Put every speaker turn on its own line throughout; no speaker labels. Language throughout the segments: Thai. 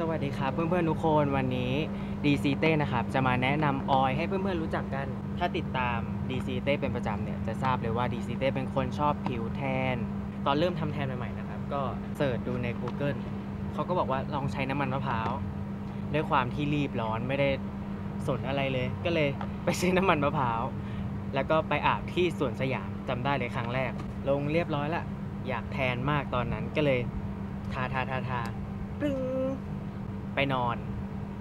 สวัสดีครับเพื่อนๆทุกคนวันนี้ DC เต้นะครับจะมาแนะนำออยให้เพื่อนๆรู้จักกัน ถ้าติดตาม DC เต้เป็นประจำเนี่ยจะทราบเลยว่า DC เต้เป็นคนชอบผิวแทน ตอนเริ่มทำแทนใหม่ๆนะครับ ก็เสิร์ชดูใน Google เขาก็บอกว่าลองใช้น้ำมันมะพร้าวด้วยความที่รีบร้อนไม่ได้สนอะไรเลย ก็เลยไปซื้อน้ำมันมะพร้าวแล้วก็ไปอาบที่สวนสยามจำได้เลยครั้งแรก ลงเรียบร้อยละอยากแทนมากตอนนั้นก็เลยทาทาทาทาปึ้ง ไปนอน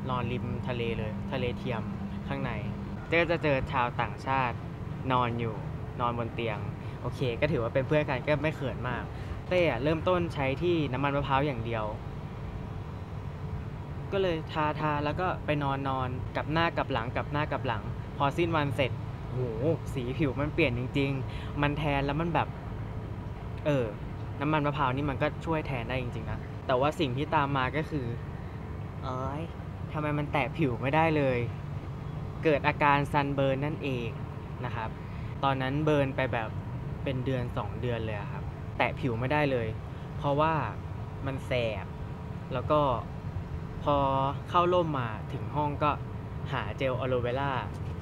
นอนริมทะเลเลย ทะเลเทียมข้างในก็จะเจอชาวต่างชาตินอนอยู่ นอนบนเตียง โอเค ก็ถือว่าเป็นเพื่อนกันก็ไม่เขินมาก เต้เริ่มต้นใช้ที่น้ำมันมะพร้าวอย่างเดียว ก็เลยทาทาแล้วก็ไปนอนนอนกับหน้ากับหลังกับหน้ากับหลัง พอสิ้นวันเสร็จโหสีผิวมันเปลี่ยนจริง ๆ มันแทนแล้วมันแบบ เออ น้ำมันมะพร้าวนี่มันก็ช่วยแทนได้จริงๆนะ แต่ว่าสิ่งที่ตามมาก็คือ อ้ยทำไมมันแตะผิวไม่ได้เลย เกิดอาการซันเบิร์นนั่นเองนะครับ ตอนนั้นเบิร์นไปแบบเป็นเดือน 2 เดือนเลยครับ แตะผิวไม่ได้เลย เพราะว่ามันแสบ แล้วก็พอเข้าร่มมาถึงห้องก็หาเจลอะโลเวล่า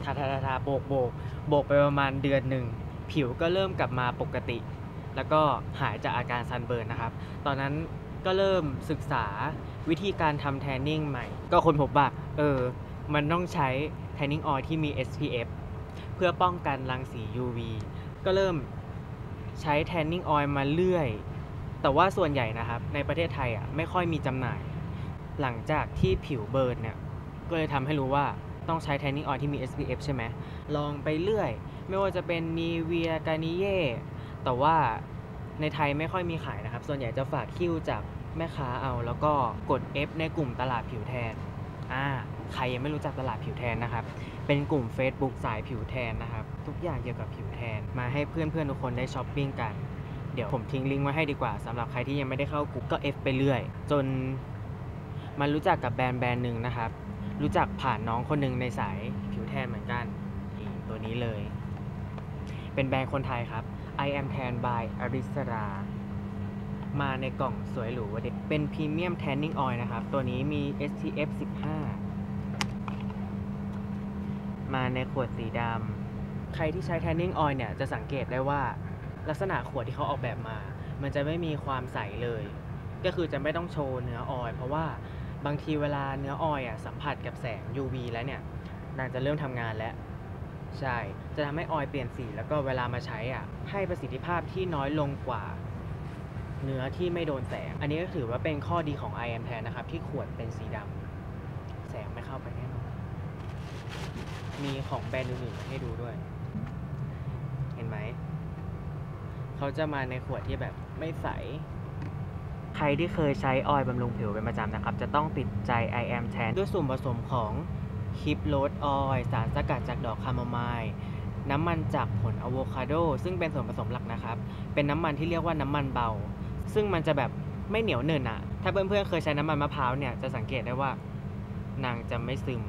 ทาทาทาทาโบกโบกโบกไปประมาณเดือนหนึ่ง ผิวก็เริ่มกลับมาปกติ แล้วก็หายจากอาการซันเบิร์นนะครับ ตอนนั้น ก็เริ่มศึกษาวิธีการทำแทนนิ่งใหม่ ก็คนพบว่าเออ มันต้องใช้แทนนิ่งออยที่มี SPF เพื่อป้องกันรังสี UV ก็เริ่มใช้แทนนิ่งออยมาเรื่อย แต่ว่าส่วนใหญ่นะครับ ในประเทศไทยอะไม่ค่อยมีจำหน่าย หลังจากที่ผิวเบิร์นเนี่ย ก็เลยทำให้รู้ว่าต้องใช้แทนนิ่งออยที่มี SPF ใช่ไหม ลองไปเรื่อย ไม่ว่าจะเป็นนีเวียกานิเย่แต่ว่า ในไทยไม่ค่อยมีขายนะครับ ส่วนใหญ่จะฝากคิวจากแม่ค้าเอา แล้วก็กด F ในกลุ่มตลาดผิวแทนอ่าใครยังไม่รู้จักตลาดผิวแทนนะครับ เป็นกลุ่ม Facebook สายผิวแทนนะครับ ทุกอย่างเกี่ยวกับผิวแทน มาให้เพื่อนๆทุกคนได้ช้อปปิ้งกัน เดี๋ยวผมทิ้งลิงก์ไว้ให้ดีกว่าสำหรับใครที่ยังไม่ได้เข้ากลุ่มก็ F ไปเรื่อย จนมันรู้จักกับแบรนด์แบรนด์หนึ่งนะครับ รู้จักผ่านน้องคนหนึ่งในสายผิวแทนเหมือนกัน ตัวนี้เลย เป็นแบรนด์คนไทยครับ I am tan by Arisara มาในกล่องสวยหรูเด็กเป็นพรีเมียมแทนนิ่งออยล์นะครับ ตัวนี้มี SPF 15 มาในขวดสีดำ ใครที่ใช้ tanning oil เนี่ย จะสังเกตได้ว่าลักษณะขวดที่เขาออกแบบมา มันจะไม่มีความใสเลย ก็คือจะไม่ต้องโชว์เนื้อ oil เพราะว่าบางทีเวลาเนื้อ oil อะสัมผัสกับแสง UV แล้วเนี่ยนางจะเริ่มทำงานแล้ว ใช่ จะทำให้ออยเปลี่ยนสีแล้วก็เวลามาใช้อะ ให้ประสิทธิภาพที่น้อยลงกว่าเนื้อที่ไม่โดนแสง อันนี้ก็ถือว่าเป็นข้อดีของ I am Tan นะครับ ที่ขวดเป็นสีดำแสงไม่เข้าไปแน่นอน มีของแบรนด์อื่นๆมาให้ดูด้วย เห็นไหม เขาจะมาในขวดที่แบบไม่ใส ใครที่เคยใช้ oil บำรุงผิวเป็นประจำนะครับ จะต้องติดใจ I am Tan ด้วยส่วนผสมของ hip rose oil สารสกัดจากดอกคาโมไมล์น้ำมันจากผลอะโวคาโดซึ่งเป็นส่วนผสมหลักนะครับ เป็นน้ำมันที่เรียกว่าน้ำมันเบา ซึ่งมันจะแบบไม่เหนียวเนินอะถ้าเพื่อนๆเคยใช้น้ำมันมะพร้าวเนี่ยจะสังเกตได้ว่า นางจะไม่ซึม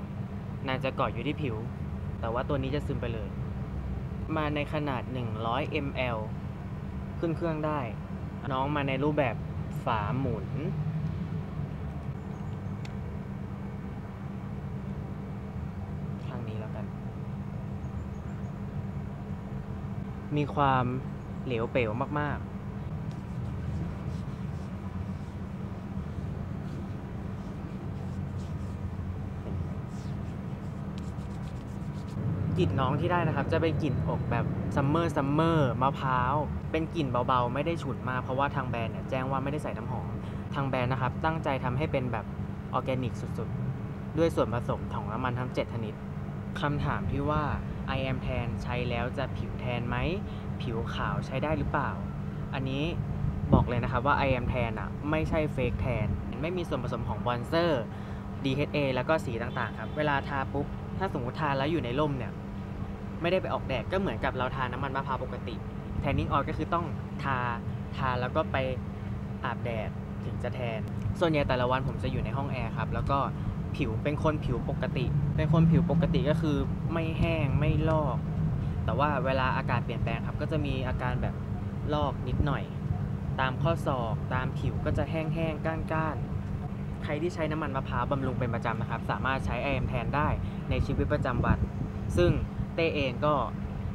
นางจะเกาะอยู่ที่ผิว แต่ว่าตัวนี้จะซึมไปเลย มาในขนาด 100 ml ขึ้นเครื่องได้ น้องมาในรูปแบบฝาหมุน ข้างนี้แล้วกัน มีความเหลวเป๋วมาก ๆกลิ่นน้องที่ได้นะครับ จะเป็นกลิ่นออกแบบ summer summer มะพร้าว เป็นกลิ่นเบาๆ ไม่ได้ฉุนมาก เพราะว่าทางแบรนด์เนี่ยแจ้งว่าไม่ได้ใส่น้ำหอม ทางแบรนด์นะครับ ตั้งใจทำให้เป็นแบบออร์แกนิกสุดๆ ด้วยส่วนผสมของน้ำมันทั้ง 7 ชนิดคำถามที่ว่า I am tan ใช้แล้วจะผิวแทนไหม ผิวขาวใช้ได้หรือเปล่า อันนี้บอกเลยนะครับว่า I am tan อะไม่ใช่ fake tan ไม่มีส่วนผสมของ bronzer DHA แล้วก็สีต่างๆครับ เวลาทาปุ๊บ ถ้าสมมติทาแล้วอยู่ในร่มเนี่ย ไม่ได้ไปออกแดดก็เหมือนกับเราทาน้ำมันมะพร้าวปกติ tanning oil ก็คือต้องทาทาแล้วก็ไปอาบแดดถึงจะแทน ส่วนใหญ่แต่ละวันผมจะอยู่ในห้องแอร์ครับ แล้วก็ ผิวเป็นคนผิวปกติ เป็นคนผิวปกติก็คือไม่แห้งไม่ลอก แต่ว่าเวลาอากาศเปลี่ยนแปลงครับ ก็จะมีอาการแบบลอกนิดหน่อย ตามข้อศอกตามผิวก็จะแห้งๆก้านๆ ใครที่ใช้น้ำมันมะพร้าวบำรุงเป็นประจำนะครับ สามารถใช้ IM แทนได้ในชีวิตประจำวัน ซึ่งเต้เองก็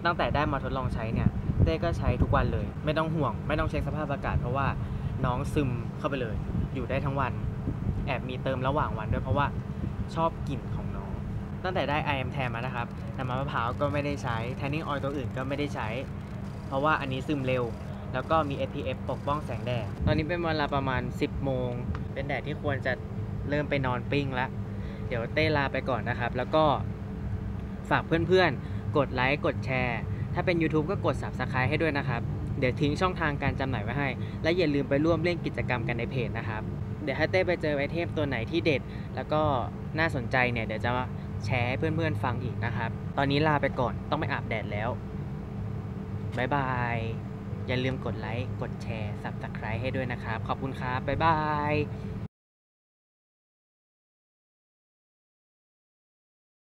ตั้งแต่ได้มาทดลองใช้เนี่ยเต้ก็ใช้ทุกวันเลย ไม่ต้องห่วง ไม่ต้องเช็คสภาพอากาศ เพราะว่าน้องซึมเข้าไปเลย อยู่ได้ทั้งวัน แอบมีเติมระหว่างวันด้วยเพราะว่าชอบกลิ่นของน้อง ตั้งแต่ได้ IM แทนมานะครับน้ำมันมะพร้าวก็ไม่ได้ใช้ Tanning Oil ตัวอื่นก็ไม่ได้ใช้ เพราะว่าอันนี้ซึมเร็ว แล้วก็มี SPF ปกป้องแสงแดด ตอนนี้เป็นเวลาประมาณ 10 โมง เป็นแดดที่ควรจะเริ่มไปนอนปิ้งแล้วเดี๋ยวเต้ลาไปก่อนนะครับ แล้วก็ฝากเพื่อนๆ กดไลค์ กดแชร์ ถ้าเป็น YouTube ก็กด Subscribe ให้ด้วยนะครับ เดี๋ยวทิ้งช่องทางการจำหน่ายไว้ให้ และอย่าลืมไปร่วมเล่นกิจกรรมกันในเพจนะครับ เดี๋ยวถ้าเต้ไปเจอ item ตัวไหนที่เด็ด แล้วก็น่าสนใจเนี่ยเดี๋ยวจะมาแชร์ให้เพื่อนๆฟังอีกนะครับ ตอนนี้ลาไปก่อนต้องไปอาบแดดแล้ว bye bye อย่าลืมกดไลค์ กดแชร์ Subscribe ให้ด้วยนะครับ ขอบคุณครับ bye bye